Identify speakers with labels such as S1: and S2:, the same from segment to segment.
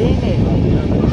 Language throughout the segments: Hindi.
S1: चाहिए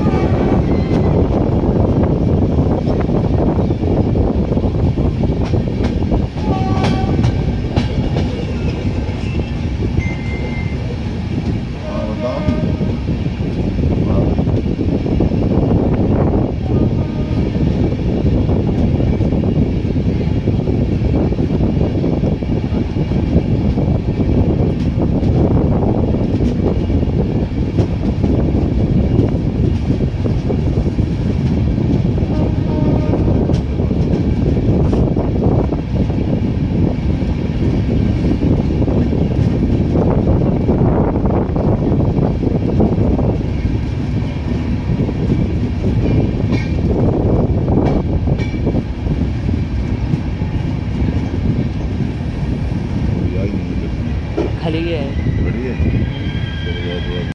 S1: खली है
S2: बढ़िया